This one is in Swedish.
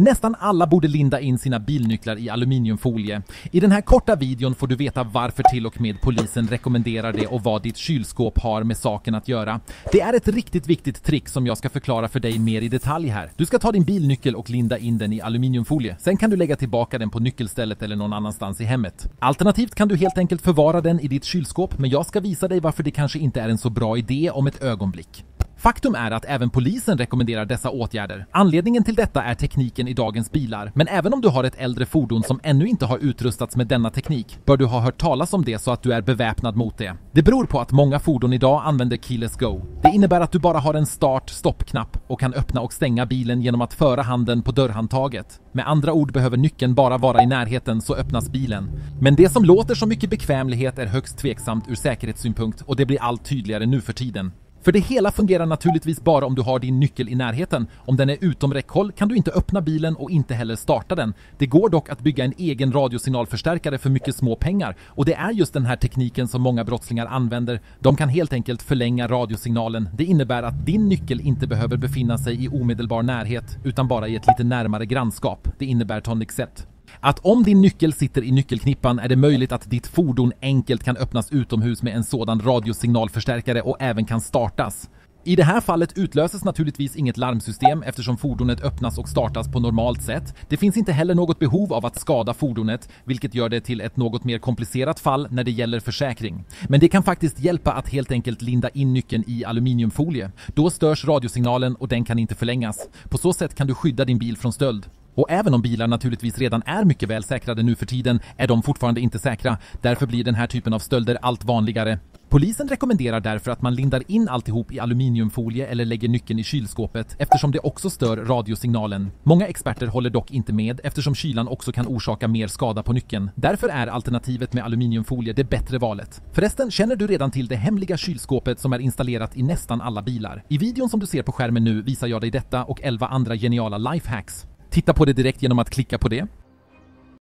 Nästan alla borde linda in sina bilnycklar i aluminiumfolie. I den här korta videon får du veta varför till och med polisen rekommenderar det och vad ditt kylskåp har med saken att göra. Det är ett riktigt viktigt trick som jag ska förklara för dig mer i detalj här. Du ska ta din bilnyckel och linda in den i aluminiumfolie. Sen kan du lägga tillbaka den på nyckelstället eller någon annanstans i hemmet. Alternativt kan du helt enkelt förvara den i ditt kylskåp, men jag ska visa dig varför det kanske inte är en så bra idé om ett ögonblick. Faktum är att även polisen rekommenderar dessa åtgärder. Anledningen till detta är tekniken i dagens bilar, men även om du har ett äldre fordon som ännu inte har utrustats med denna teknik bör du ha hört talas om det så att du är beväpnad mot det. Det beror på att många fordon idag använder Keyless Go. Det innebär att du bara har en start-stopp-knapp och kan öppna och stänga bilen genom att föra handen på dörrhandtaget. Med andra ord behöver nyckeln bara vara i närheten så öppnas bilen. Men det som låter som mycket bekvämlighet är högst tveksamt ur säkerhetssynpunkt och det blir allt tydligare nu för tiden. För det hela fungerar naturligtvis bara om du har din nyckel i närheten. Om den är utom räckhåll kan du inte öppna bilen och inte heller starta den. Det går dock att bygga en egen radiosignalförstärkare för mycket små pengar och det är just den här tekniken som många brottslingar använder. De kan helt enkelt förlänga radiosignalen. Det innebär att din nyckel inte behöver befinna sig i omedelbar närhet utan bara i ett lite närmare grannskap. Det innebär Tonic Set. Att om din nyckel sitter i nyckelknippan är det möjligt att ditt fordon enkelt kan öppnas utomhus med en sådan radiosignalförstärkare och även kan startas. I det här fallet utlöses naturligtvis inget larmsystem eftersom fordonet öppnas och startas på normalt sätt. Det finns inte heller något behov av att skada fordonet, vilket gör det till ett något mer komplicerat fall när det gäller försäkring. Men det kan faktiskt hjälpa att helt enkelt linda in nyckeln i aluminiumfolie. Då störs radiosignalen och den kan inte förlängas. På så sätt kan du skydda din bil från stöld. Och även om bilar naturligtvis redan är mycket väl säkrade nu för tiden är de fortfarande inte säkra. Därför blir den här typen av stölder allt vanligare. Polisen rekommenderar därför att man lindar in alltihop i aluminiumfolie eller lägger nyckeln i kylskåpet eftersom det också stör radiosignalen. Många experter håller dock inte med eftersom kylan också kan orsaka mer skada på nyckeln. Därför är alternativet med aluminiumfolie det bättre valet. Förresten känner du redan till det hemliga kylskåpet som är installerat i nästan alla bilar. I videon som du ser på skärmen nu visar jag dig detta och 11 andra geniala lifehacks. Titta på det direkt genom att klicka på det.